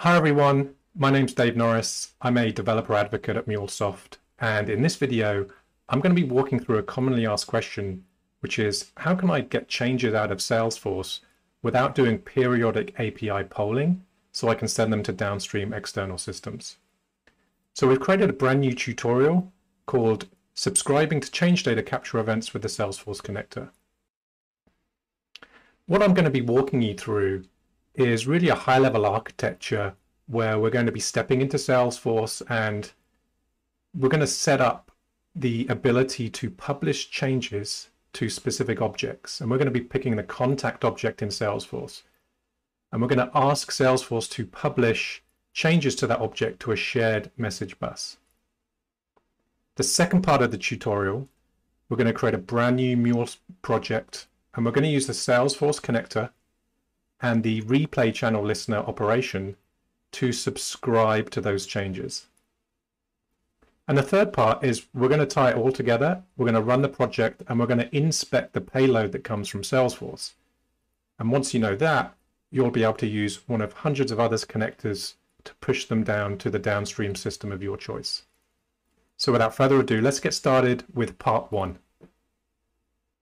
Hi everyone, my name's Dave Norris. I'm a developer advocate at MuleSoft, and in this video, I'm going to be walking through a commonly asked question, which is how can I get changes out of Salesforce without doing periodic API polling so I can send them to downstream external systems? So we've created a brand new tutorial called Subscribing to Change Data Capture Events with the Salesforce Connector. What I'm going to be walking you through is really a high level architecture where we're going to be stepping into Salesforce and we're going to set up the ability to publish changes to specific objects. And we're going to be picking the contact object in Salesforce. And we're going to ask Salesforce to publish changes to that object to a shared message bus. The second part of the tutorial, we're going to create a brand new Mule project and we're going to use the Salesforce connector and the replay channel listener operation to subscribe to those changes. And the third part is we're going to tie it all together. We're going to run the project and we're going to inspect the payload that comes from Salesforce. And once you know that, you'll be able to use one of hundreds of others connectors to push them down to the downstream system of your choice. So without further ado, let's get started with part one.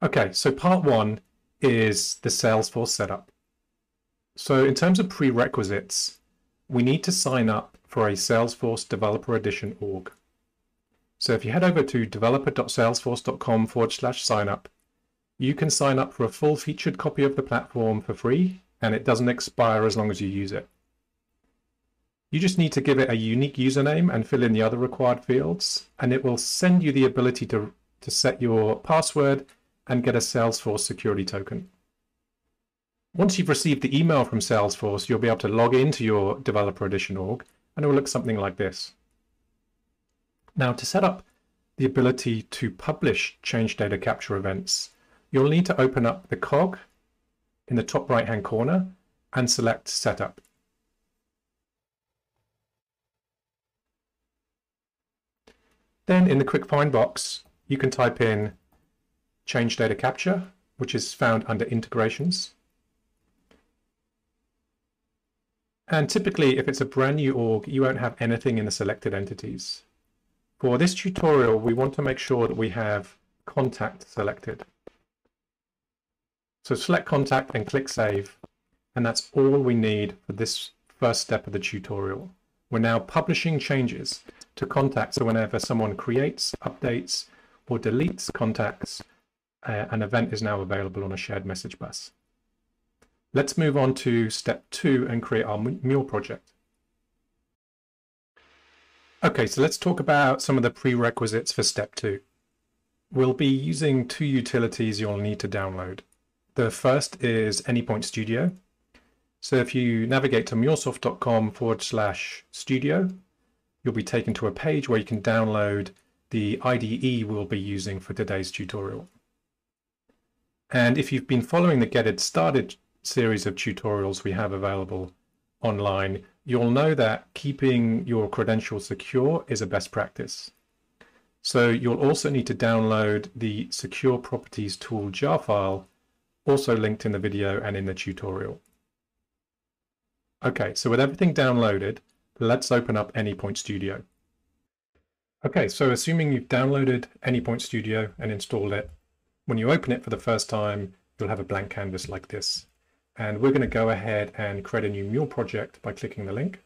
Okay, so part one is the Salesforce setup. So in terms of prerequisites, we need to sign up for a Salesforce Developer Edition org. So if you head over to developer.salesforce.com forward slash sign up, you can sign up for a full featured copy of the platform for free, and it doesn't expire as long as you use it. You just need to give it a unique username and fill in the other required fields, and it will send you the ability to, to set your password and get a Salesforce security token. Once you've received the email from Salesforce, you'll be able to log into your Developer Edition org, and it will look something like this. Now, to set up the ability to publish change data capture events, you'll need to open up the cog in the top right-hand corner and select Setup. Then in the quick find box, you can type in change data capture, which is found under integrations. And typically, if it's a brand new org, you won't have anything in the selected entities. For this tutorial, we want to make sure that we have contact selected. So select contact and click save. And that's all we need for this first step of the tutorial. We're now publishing changes to contacts. So whenever someone creates, updates, or deletes contacts, uh, an event is now available on a shared message bus. Let's move on to step two and create our Mule project. Okay, so let's talk about some of the prerequisites for step two. We'll be using two utilities you'll need to download. The first is Anypoint Studio. So if you navigate to mulesoft.com forward slash studio, you'll be taken to a page where you can download the IDE we'll be using for today's tutorial. And if you've been following the Getting Started series of tutorials we have available online, you'll know that keeping your credentials secure is a best practice. So you'll also need to download the Secure Properties Tool jar file, also linked in the video and in the tutorial. Okay, so with everything downloaded, let's open up Anypoint Studio. Okay, so assuming you've downloaded Anypoint Studio and installed it, when you open it for the first time, you'll have a blank canvas like this. And we're going to go ahead and create a new Mule project by clicking the link.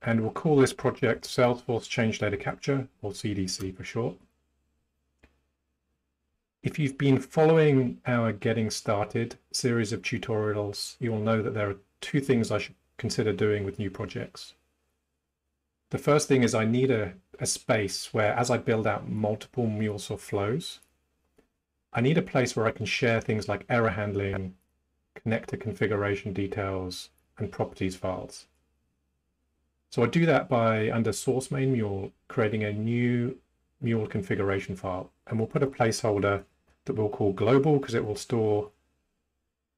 And we'll call this project Salesforce Change Data Capture, or CDC for short. If you've been following our Getting Started series of tutorials, you'll know that there are two things I should consider doing with new projects. The first thing is I need a, a space where as I build out multiple mules or flows, I need a place where I can share things like error handling, connector configuration details, and properties files. So I do that by under source main mule, creating a new mule configuration file. And we'll put a placeholder that we'll call global because it will store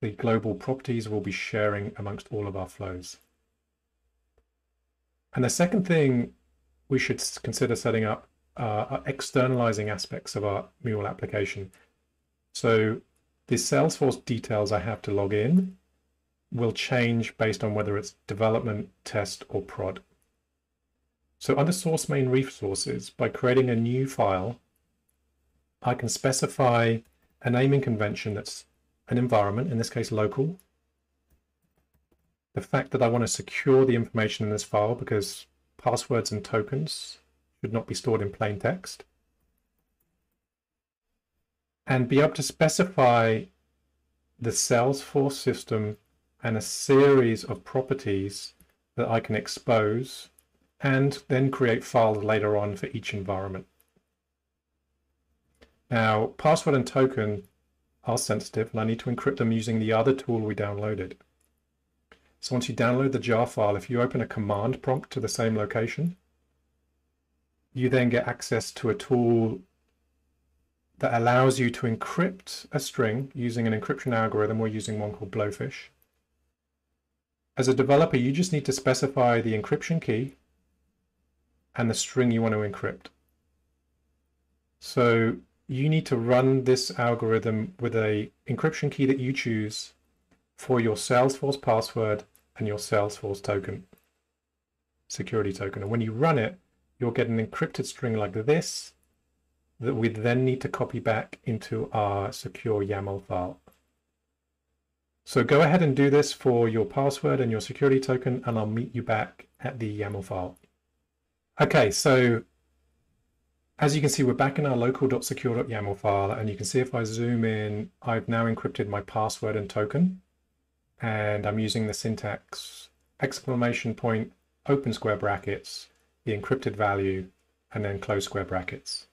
the global properties we'll be sharing amongst all of our flows. And the second thing we should consider setting up uh, are externalizing aspects of our Mule application. So the Salesforce details I have to log in, will change based on whether it's development, test, or prod. So under source main resources, by creating a new file, I can specify a naming convention that's an environment, in this case local. The fact that I want to secure the information in this file because passwords and tokens should not be stored in plain text. And be able to specify the Salesforce system and a series of properties that I can expose and then create files later on for each environment. Now, password and token are sensitive and I need to encrypt them using the other tool we downloaded. So once you download the jar file, if you open a command prompt to the same location, you then get access to a tool that allows you to encrypt a string using an encryption algorithm. We're using one called Blowfish. As a developer, you just need to specify the encryption key and the string you want to encrypt. So you need to run this algorithm with a encryption key that you choose for your Salesforce password and your Salesforce token, security token. And when you run it, you'll get an encrypted string like this that we then need to copy back into our secure YAML file. So go ahead and do this for your password and your security token, and I'll meet you back at the YAML file. Okay, so as you can see, we're back in our local.secure.yaml file, and you can see if I zoom in, I've now encrypted my password and token, and I'm using the syntax exclamation point, open square brackets, the encrypted value, and then close square brackets.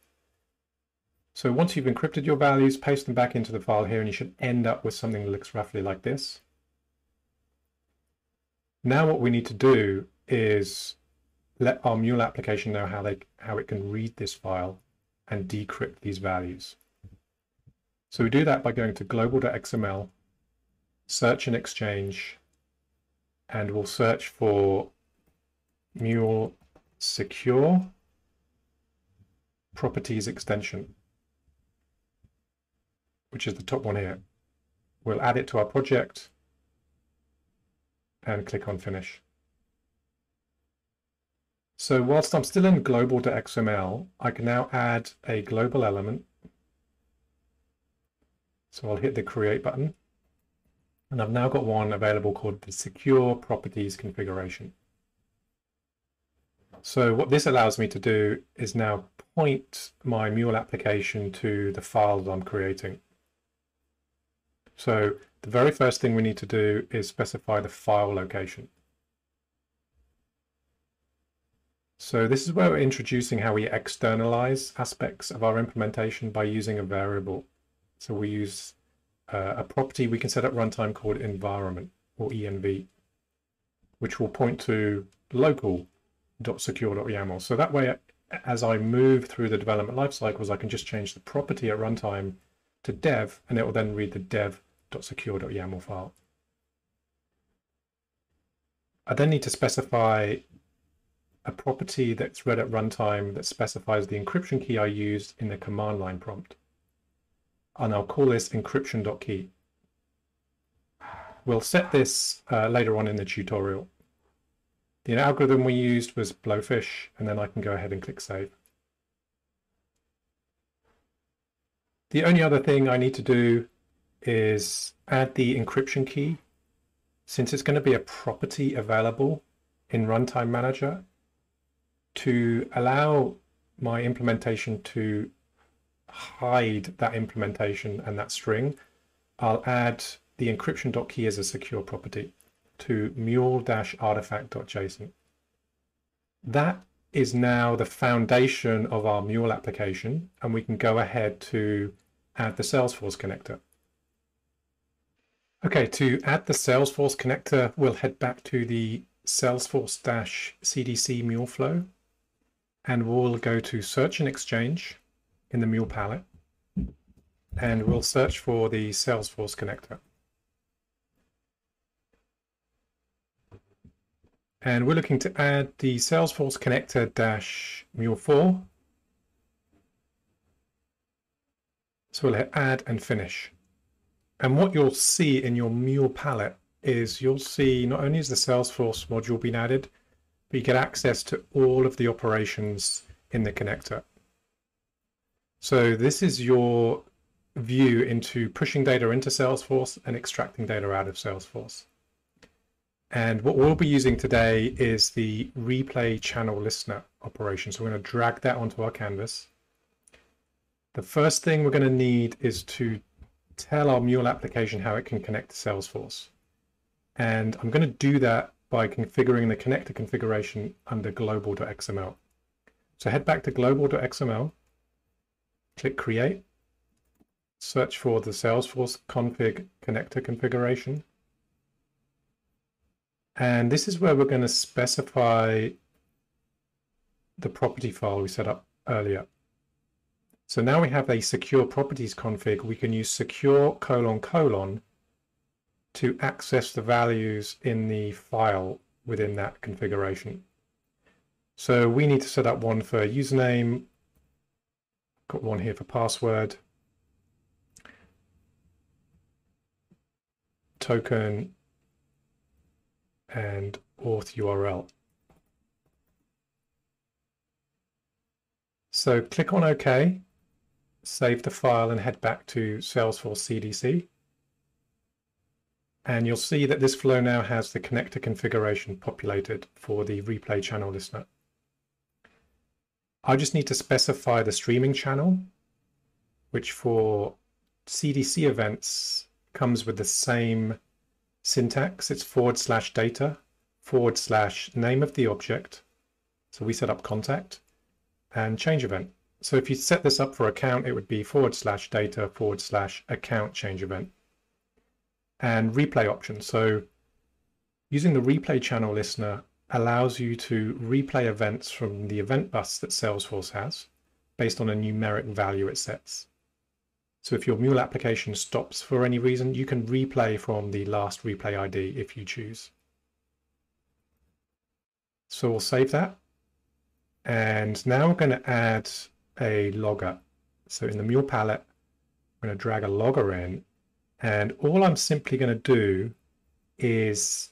So once you've encrypted your values, paste them back into the file here, and you should end up with something that looks roughly like this. Now what we need to do is let our Mule application know how they how it can read this file and decrypt these values. So we do that by going to global.xml, search and exchange, and we'll search for Mule secure properties extension, which is the top one here. We'll add it to our project and click on finish. So whilst I'm still in global.xml, I can now add a global element. So I'll hit the create button. And I've now got one available called the secure properties configuration. So what this allows me to do is now point my Mule application to the file that I'm creating. So the very first thing we need to do is specify the file location. So this is where we're introducing how we externalize aspects of our implementation by using a variable. So we use uh, a property we can set up runtime called environment or env, which will point to local.secure.yaml. So that way, as I move through the development life cycles, I can just change the property at runtime to dev, and it will then read the dev.secure.yaml file. I then need to specify a property that's read at runtime that specifies the encryption key I used in the command line prompt. And I'll call this encryption.key. We'll set this uh, later on in the tutorial. The algorithm we used was Blowfish, and then I can go ahead and click Save. The only other thing I need to do is add the encryption key. Since it's going to be a property available in Runtime Manager, to allow my implementation to hide that implementation and that string, I'll add the encryption.key as a secure property to mule-artifact.json. That is now the foundation of our Mule application, and we can go ahead to add the Salesforce connector. Okay, to add the Salesforce connector, we'll head back to the Salesforce-CDC Mule flow and we'll go to search and exchange in the Mule palette and we'll search for the Salesforce connector. And we're looking to add the Salesforce connector dash Mule 4. So we'll hit add and finish. And what you'll see in your Mule palette is you'll see not only is the Salesforce module being added, but you get access to all of the operations in the connector. So this is your view into pushing data into Salesforce and extracting data out of Salesforce. And what we'll be using today is the replay channel listener operation. So we're going to drag that onto our canvas. The first thing we're going to need is to tell our Mule application how it can connect to Salesforce. And I'm going to do that by configuring the connector configuration under global.xml. So head back to global.xml, click create, search for the Salesforce config connector configuration. And this is where we're going to specify the property file we set up earlier. So now we have a secure properties config. We can use secure colon colon to access the values in the file within that configuration. So we need to set up one for username, got one here for password, token, and auth URL. So click on OK, save the file and head back to Salesforce CDC. And you'll see that this flow now has the connector configuration populated for the replay channel listener. I just need to specify the streaming channel, which for CDC events comes with the same syntax. It's forward slash data, forward slash name of the object. So we set up contact and change event. So if you set this up for account, it would be forward slash data forward slash account change event and replay option. So using the replay channel listener allows you to replay events from the event bus that Salesforce has based on a numeric value it sets. So if your Mule application stops for any reason, you can replay from the last replay ID if you choose. So we'll save that. And now we're going to add a logger. So in the Mule palette, I'm going to drag a logger in. And all I'm simply going to do is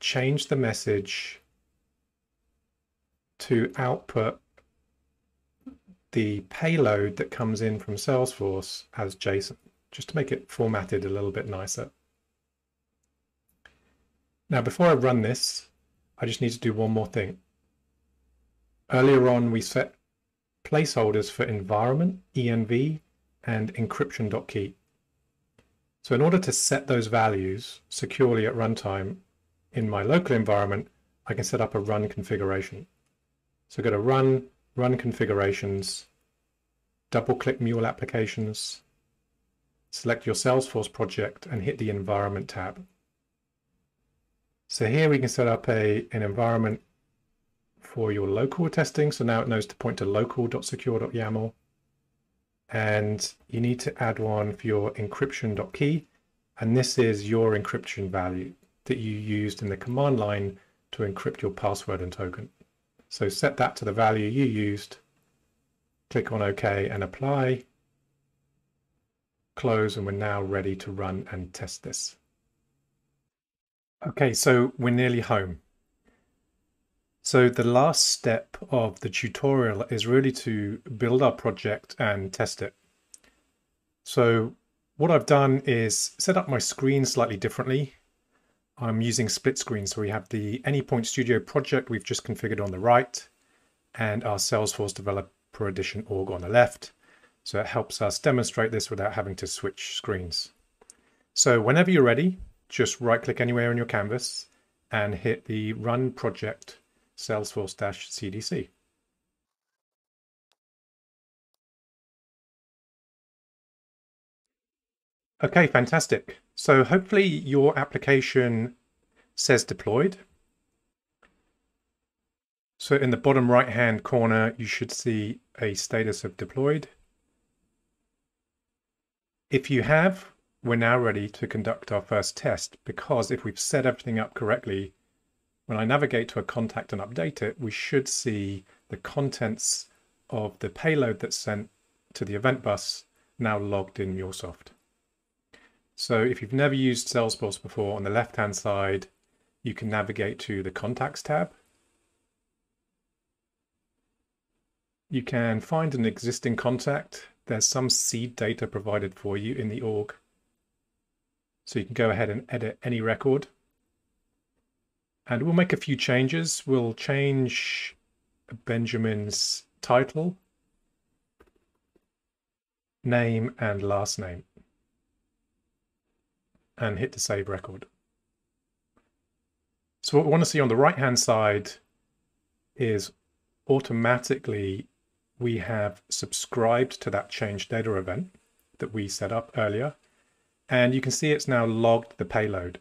change the message to output the payload that comes in from Salesforce as JSON, just to make it formatted a little bit nicer. Now, before I run this, I just need to do one more thing. Earlier on, we set placeholders for environment, env, and encryption.key. So in order to set those values securely at runtime in my local environment, I can set up a run configuration. So go to run, run configurations, double click Mule applications, select your Salesforce project and hit the environment tab. So here we can set up a, an environment for your local testing. So now it knows to point to local.secure.yaml. And you need to add one for your encryption.key. And this is your encryption value that you used in the command line to encrypt your password and token. So set that to the value you used, click on OK and apply, close, and we're now ready to run and test this. Okay, so we're nearly home. So the last step of the tutorial is really to build our project and test it. So what I've done is set up my screen slightly differently I'm using split screen. So we have the Anypoint Studio project we've just configured on the right and our Salesforce Developer Edition org on the left. So it helps us demonstrate this without having to switch screens. So whenever you're ready, just right click anywhere on your canvas and hit the Run Project Salesforce-CDC. Okay, fantastic. So hopefully your application says deployed. So in the bottom right hand corner, you should see a status of deployed. If you have, we're now ready to conduct our first test because if we've set everything up correctly, when I navigate to a contact and update it, we should see the contents of the payload that's sent to the event bus now logged in MuleSoft. So if you've never used Salesforce before, on the left-hand side, you can navigate to the Contacts tab. You can find an existing contact. There's some seed data provided for you in the org. So you can go ahead and edit any record. And we'll make a few changes. We'll change Benjamin's title, name, and last name. And hit the save record. So what we want to see on the right-hand side is automatically we have subscribed to that change data event that we set up earlier. And you can see it's now logged the payload.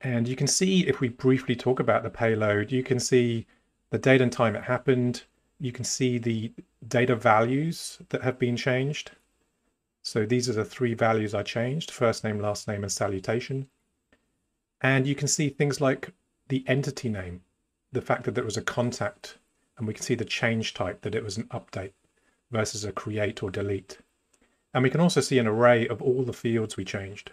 And you can see if we briefly talk about the payload, you can see the date and time it happened. You can see the data values that have been changed. So these are the three values I changed, first name, last name, and salutation. And you can see things like the entity name, the fact that there was a contact, and we can see the change type, that it was an update versus a create or delete. And we can also see an array of all the fields we changed.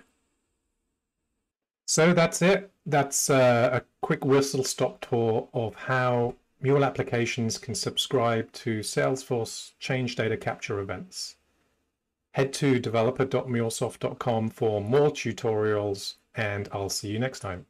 So that's it. That's uh, a quick whistle stop tour of how Mule applications can subscribe to Salesforce change data capture events. Head to developer.mulesoft.com for more tutorials and I'll see you next time.